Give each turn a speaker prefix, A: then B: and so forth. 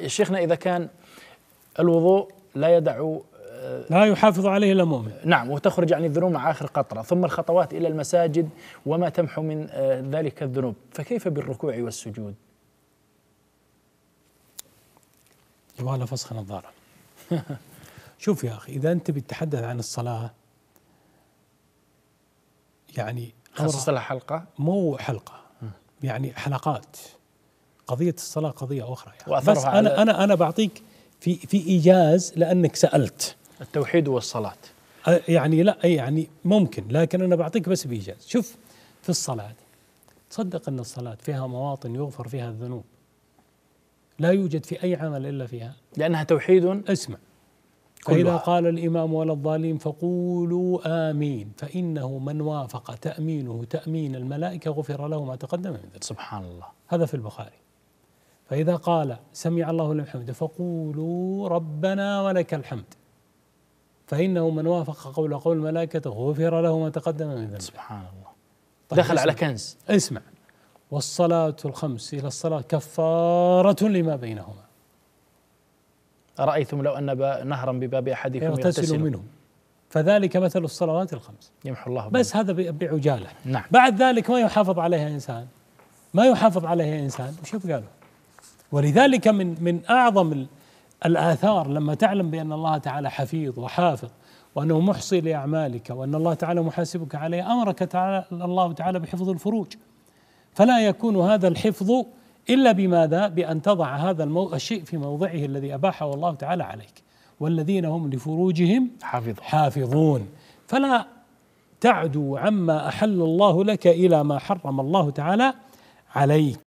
A: يا شيخنا إذا كان الوضوء لا يدع
B: لا يحافظ عليه إلا مؤمن
A: نعم وتخرج عن الذنوب مع آخر قطرة ثم الخطوات إلى المساجد وما تمحو من آه، ذلك الذنوب. فكيف بالركوع والسجود؟
B: يبغى فسخ نظارة. شوف يا أخي إذا أنت بتتحدث عن الصلاة يعني
A: خصص لها حلقة؟
B: مو حلقة يعني حلقات. قضية الصلاة قضية أخرى يعني. بس أنا أنا أنا بعطيك في في إيجاز لأنك سألت.
A: التوحيد والصلاة.
B: أه، يعني لا يعني ممكن لكن أنا بعطيك بس بإيجاز. شوف في الصلاة تصدق أن الصلاة فيها مواطن يغفر فيها الذنوب. لا يوجد في أي عمل إلا فيها.
A: لأنها توحيد.
B: اسمع. فإذا قال الإمام ولا الضالين فقولوا آمين. فإنه من وافق تأمينه تأمين الملائكة غفر له ما تقدم من ذنبه
A: سبحان الله.
B: هذا في البخاري. فإذا قال سمع الله لمن حمده فقولوا ربنا ولك الحمد. فإنه من وافق قول قول الملائكة غفر له ما تقدم من ذنبه.
A: سبحان الله
B: طيب
A: دخل على
B: اسمع.
A: كنز.
B: اسمع. والصلاة الخمس إلى الصلاة كفارة لما بينهما.
A: أرأيتم لو أن نهرا بباب أحدكم
B: يغتسل منه فذلك مثل الصلوات الخمس.
A: يمحو الله
B: بس هذا ب- بعجالة.
A: نعم.
B: بعد ذلك ما يحافظ عليها إنسان. ما يحافظ عليها إنسان. وشوف قالوا؟ ولذلك من من أعظم ال- الآثار لما تعلم بأن الله تعالى حفيظ وحافظ وأنه محصي لأعمالك وأن الله تعالى محاسبك عليها أمرك تعالى الله تعالى بحفظ الفروج. فلا يكون هذا الحفظ إلا بماذا؟ بأن تضع هذا المو... الشيء في موضعه الذي أباحه الله تعالى عليك. والذين هم لفروجهم
A: حافظ.
B: حافظون. فلا تعدو عما أحل الله لك إلى ما حرم الله تعالى عليك.